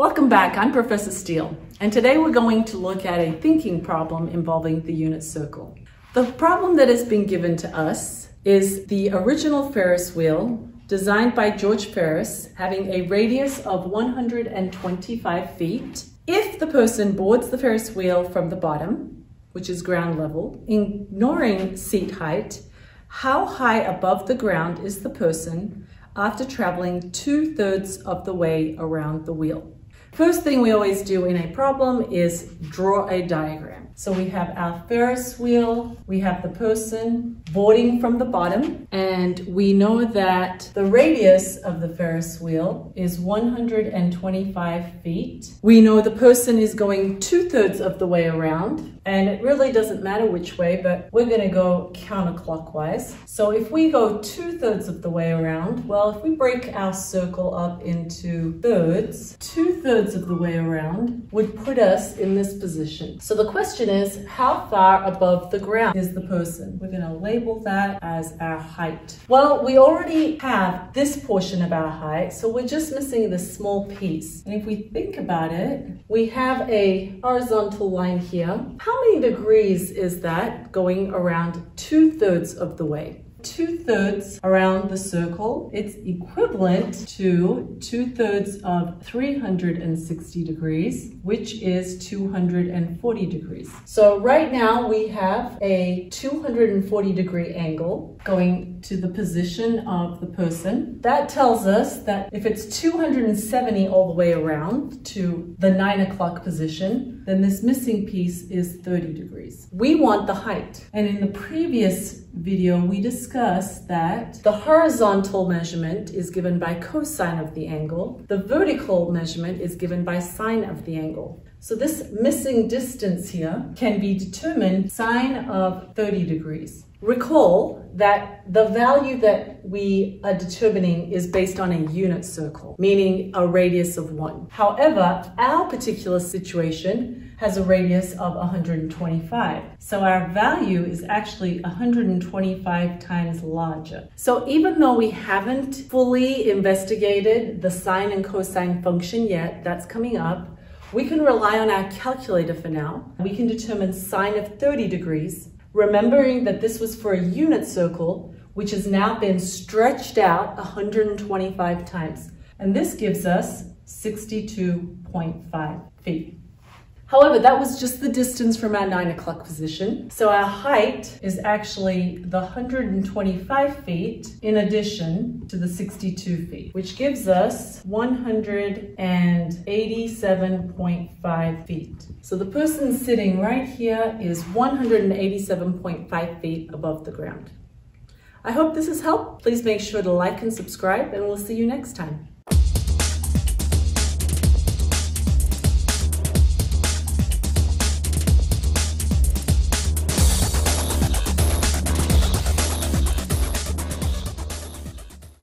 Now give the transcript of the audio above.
Welcome back, I'm Professor Steele, and today we're going to look at a thinking problem involving the unit circle. The problem that has been given to us is the original Ferris wheel designed by George Ferris having a radius of 125 feet. If the person boards the Ferris wheel from the bottom, which is ground level, ignoring seat height, how high above the ground is the person after traveling two thirds of the way around the wheel? First thing we always do in a problem is draw a diagram. So we have our Ferris wheel, we have the person boarding from the bottom, and we know that the radius of the Ferris wheel is 125 feet. We know the person is going two thirds of the way around, and it really doesn't matter which way, but we're gonna go counterclockwise. So if we go two thirds of the way around, well, if we break our circle up into thirds, two thirds of the way around would put us in this position. So the question is how far above the ground is the person? We're to label that as our height. Well, we already have this portion of our height, so we're just missing this small piece. And if we think about it, we have a horizontal line here. How many degrees is that going around two thirds of the way? Two thirds around the circle. It's equivalent to two thirds of 360 degrees, which is 240 degrees. So right now we have a 240 degree angle going to the position of the person. That tells us that if it's 270 all the way around to the nine o'clock position, then this missing piece is 30 degrees. We want the height. And in the previous video, we discussed that the horizontal measurement is given by cosine of the angle. The vertical measurement is given by sine of the angle. So this missing distance here can be determined sine of 30 degrees. Recall that the value that we are determining is based on a unit circle, meaning a radius of one. However, our particular situation has a radius of 125. So our value is actually 125 times larger. So even though we haven't fully investigated the sine and cosine function yet, that's coming up, we can rely on our calculator for now. We can determine sine of 30 degrees remembering that this was for a unit circle, which has now been stretched out 125 times. And this gives us 62.5 feet. However, that was just the distance from our nine o'clock position. So our height is actually the 125 feet in addition to the 62 feet, which gives us 187.5 feet. So the person sitting right here is 187.5 feet above the ground. I hope this has helped. Please make sure to like and subscribe and we'll see you next time.